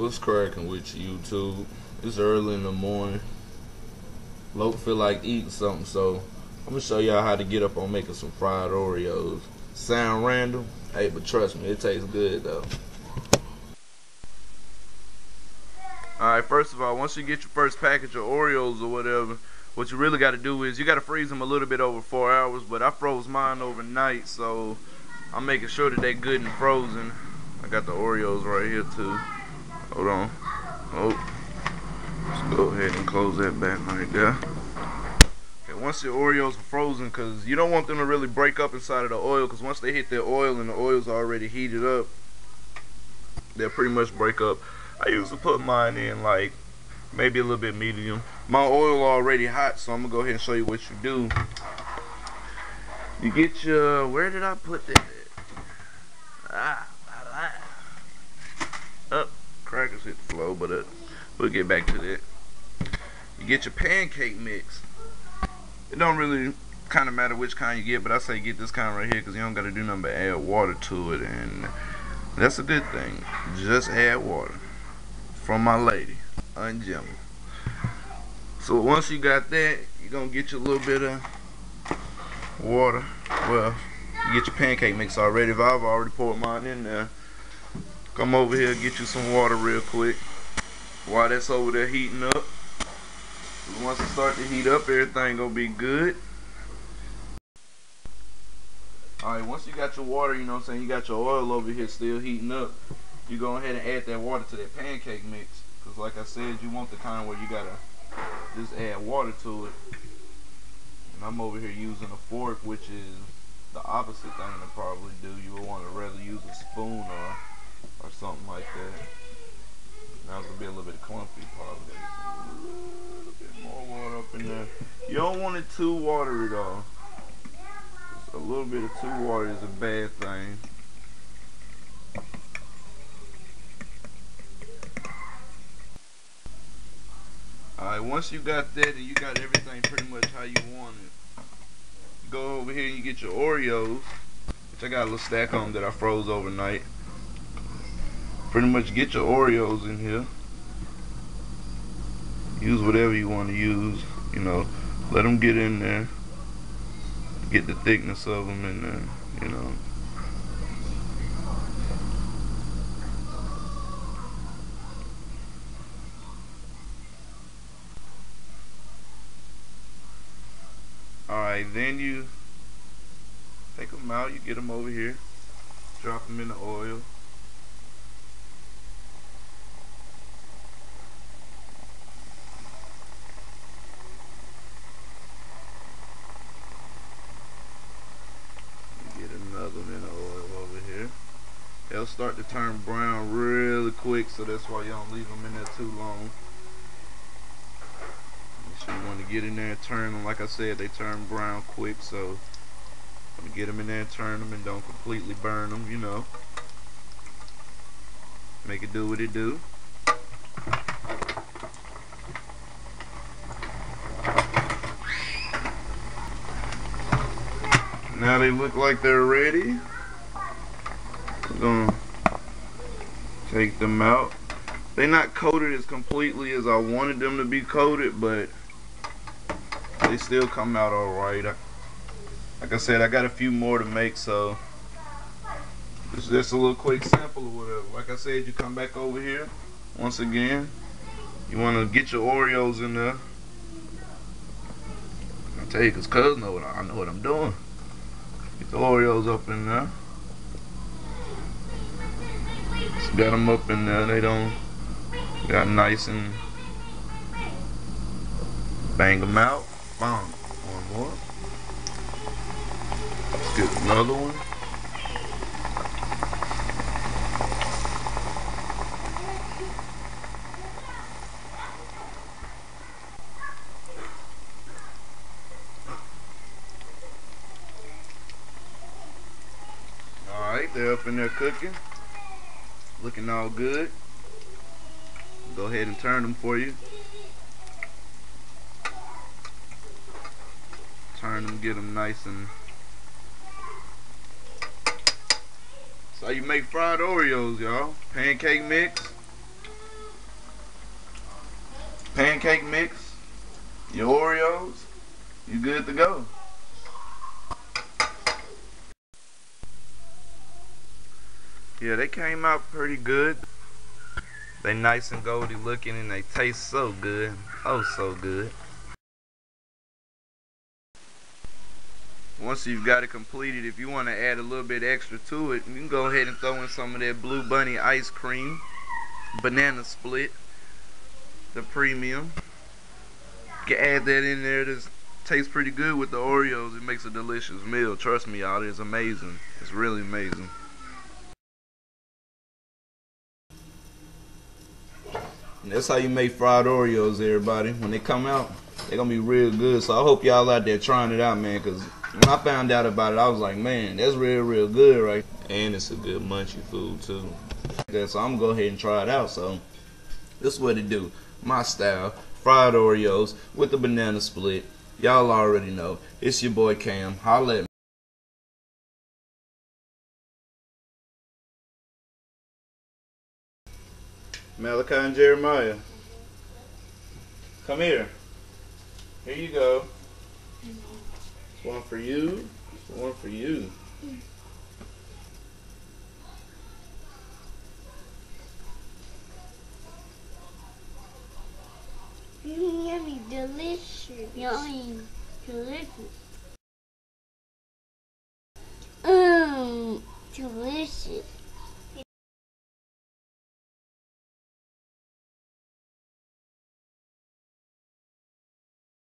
What's cracking with you, YouTube? It's early in the morning. Loke feel like eating something, so I'm gonna show y'all how to get up on making some fried Oreos. Sound random? Hey, but trust me, it tastes good though. Alright, first of all, once you get your first package of Oreos or whatever, what you really got to do is you got to freeze them a little bit over four hours, but I froze mine overnight, so I'm making sure that they're good and frozen. I got the Oreos right here too. Hold on. Oh. Let's go ahead and close that back right there. Okay, once your Oreos are frozen, because you don't want them to really break up inside of the oil, because once they hit the oil and the oil's already heated up, they'll pretty much break up. I used to put mine in like maybe a little bit medium. My oil already hot, so I'm gonna go ahead and show you what you do. You get your, where did I put that? Ah, crackers hit the flow, but uh, we'll get back to that. You get your pancake mix. It don't really kind of matter which kind you get, but I say get this kind right here because you don't got to do nothing but add water to it, and that's a good thing. Just add water from my lady, Aunt Jemima. So once you got that, you're gonna get your little bit of water. Well, you get your pancake mix already. I've already poured mine in there, come over here get you some water real quick. While that's over there heating up. Once it start to heat up, everything gonna be good. Alright, once you got your water, you know what I'm saying, you got your oil over here still heating up, you go ahead and add that water to that pancake mix. Because like I said, you want the kind where you gotta just add water to it. And I'm over here using a fork, which is the opposite thing to probably do. You would want to rather use a spoon or or something like that. Now it's gonna be a little bit clumpy, probably. A little bit more water up in there. You don't want it too watery though. Just a little bit of too water is a bad thing. Alright, once you got that and you got everything pretty much how you want it, go over here and you get your Oreos, which I got a little stack on that I froze overnight. Pretty much get your Oreos in here. Use whatever you want to use, you know, let them get in there, get the thickness of them in there, you know. Alright, then you take them out, you get them over here, drop them in the oil. Get another one in the oil over here. They'll start to turn brown really quick, so that's why you don't leave them in there too long. So you want to get in there and turn them. Like I said, they turn brown quick, so get them in there and turn them and don't completely burn them, you know. Make it do what it do. Now they look like they're ready. I'm gonna take them out. They're not coated as completely as I wanted them to be coated, but they still come out alright. Like I said, I got a few more to make, so it's just a little quick sample or whatever. Like I said, you come back over here once again. You want to get your Oreos in there. I tell you, cause cuz know what I know what I'm doing. Get the Oreos up in there. Got them up in there. Uh, they don't got nice and bang them out. Boom. One more. Let's get another one. Alright, they're up in there cooking looking all good. Go ahead and turn them for you. Turn them get them nice and so you make fried Oreos y'all. Pancake mix. Pancake mix. Your Oreos. You good to go. Yeah, they came out pretty good. They nice and goldy looking and they taste so good. Oh, so good. Once you've got it completed, if you want to add a little bit extra to it, you can go ahead and throw in some of that Blue Bunny ice cream, banana split, the premium. You can add that in there. This tastes pretty good with the Oreos. It makes a delicious meal. Trust me, y'all. It's amazing. It's really amazing. And that's how you make fried Oreos, everybody. When they come out, they're gonna be real good. So I hope y'all out there trying it out, man. Cause when I found out about it, I was like, man, that's real, real good, right? And it's a good munchy food too. So I'm gonna go ahead and try it out. So this is what it do. My style, fried Oreos with the banana split. Y'all already know. It's your boy Cam. Holla at me. Malachi and Jeremiah. Come here. Here you go. One for you, one for you. Yummy, delicious. Yummy, delicious. Mmm, delicious.